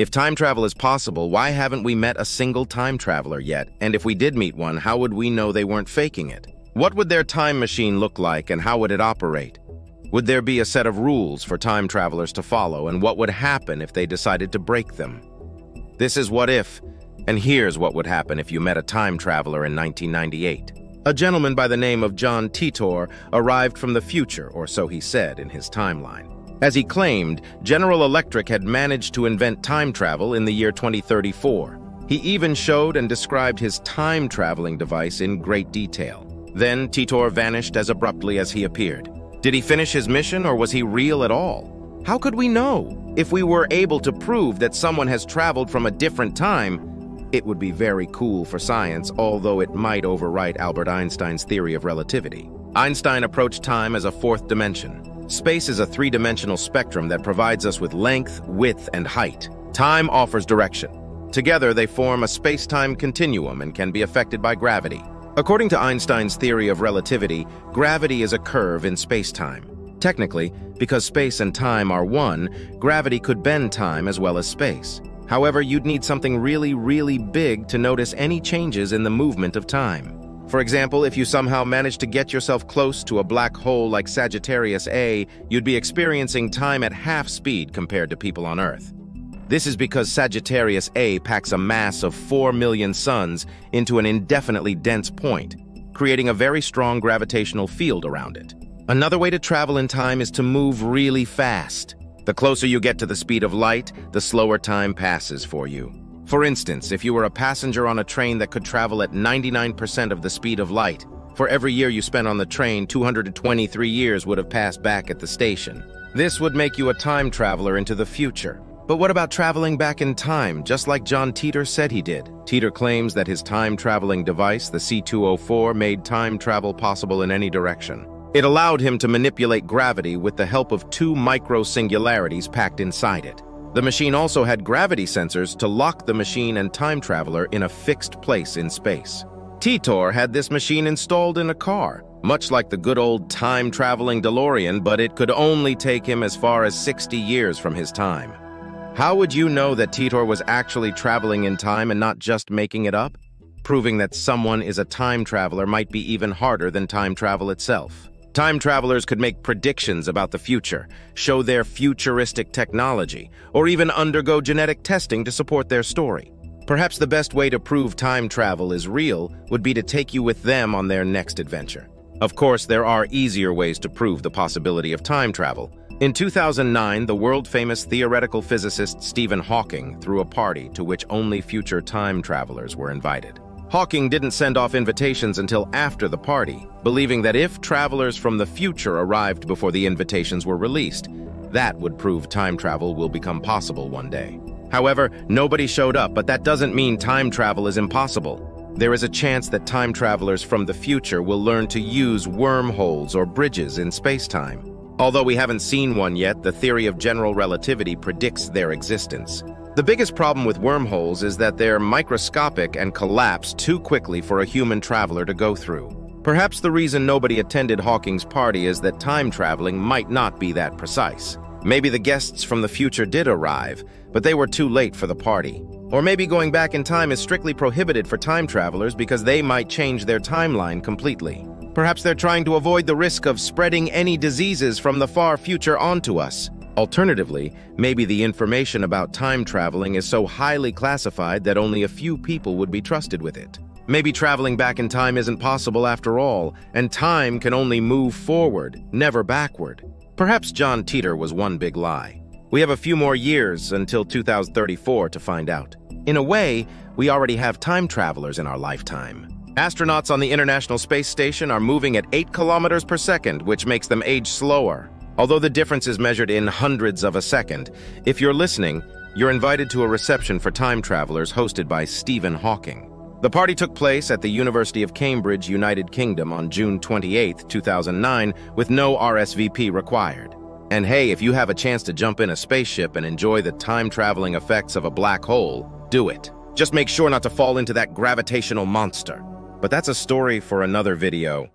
If time travel is possible, why haven't we met a single time traveler yet? And if we did meet one, how would we know they weren't faking it? What would their time machine look like and how would it operate? Would there be a set of rules for time travelers to follow and what would happen if they decided to break them? This is What If, and here's what would happen if you met a time traveler in 1998. A gentleman by the name of John Titor arrived from the future, or so he said in his timeline. As he claimed, General Electric had managed to invent time travel in the year 2034. He even showed and described his time-traveling device in great detail. Then Titor vanished as abruptly as he appeared. Did he finish his mission or was he real at all? How could we know? If we were able to prove that someone has traveled from a different time, it would be very cool for science, although it might overwrite Albert Einstein's theory of relativity. Einstein approached time as a fourth dimension. Space is a three-dimensional spectrum that provides us with length, width, and height. Time offers direction. Together, they form a space-time continuum and can be affected by gravity. According to Einstein's theory of relativity, gravity is a curve in space-time. Technically, because space and time are one, gravity could bend time as well as space. However, you'd need something really, really big to notice any changes in the movement of time. For example, if you somehow managed to get yourself close to a black hole like Sagittarius A, you'd be experiencing time at half speed compared to people on Earth. This is because Sagittarius A packs a mass of 4 million suns into an indefinitely dense point, creating a very strong gravitational field around it. Another way to travel in time is to move really fast. The closer you get to the speed of light, the slower time passes for you. For instance, if you were a passenger on a train that could travel at 99% of the speed of light, for every year you spent on the train, 223 years would have passed back at the station. This would make you a time traveler into the future. But what about traveling back in time, just like John Titor said he did? Titor claims that his time-traveling device, the C-204, made time travel possible in any direction. It allowed him to manipulate gravity with the help of two micro-singularities packed inside it. The machine also had gravity sensors to lock the machine and time traveler in a fixed place in space. Titor had this machine installed in a car, much like the good old time-traveling DeLorean, but it could only take him as far as 60 years from his time. How would you know that Titor was actually traveling in time and not just making it up? Proving that someone is a time traveler might be even harder than time travel itself. Time travelers could make predictions about the future, show their futuristic technology, or even undergo genetic testing to support their story. Perhaps the best way to prove time travel is real would be to take you with them on their next adventure. Of course, there are easier ways to prove the possibility of time travel. In 2009, the world-famous theoretical physicist Stephen Hawking threw a party to which only future time travelers were invited. Hawking didn't send off invitations until after the party, believing that if travelers from the future arrived before the invitations were released, that would prove time travel will become possible one day. However, nobody showed up, but that doesn't mean time travel is impossible. There is a chance that time travelers from the future will learn to use wormholes or bridges in space-time. Although we haven't seen one yet, the theory of general relativity predicts their existence. The biggest problem with wormholes is that they're microscopic and collapse too quickly for a human traveler to go through. Perhaps the reason nobody attended Hawking's party is that time traveling might not be that precise. Maybe the guests from the future did arrive, but they were too late for the party. Or maybe going back in time is strictly prohibited for time travelers because they might change their timeline completely. Perhaps they're trying to avoid the risk of spreading any diseases from the far future onto us. Alternatively, maybe the information about time traveling is so highly classified that only a few people would be trusted with it. Maybe traveling back in time isn't possible after all, and time can only move forward, never backward. Perhaps John Titor was one big lie. We have a few more years until 2034 to find out. In a way, we already have time travelers in our lifetime. Astronauts on the International Space Station are moving at 8 kilometers per second, which makes them age slower. Although the difference is measured in hundreds of a second, if you're listening, you're invited to a reception for time travelers hosted by Stephen Hawking. The party took place at the University of Cambridge, United Kingdom on June 28, 2009, with no RSVP required. And hey, if you have a chance to jump in a spaceship and enjoy the time-traveling effects of a black hole, do it. Just make sure not to fall into that gravitational monster. But that's a story for another video.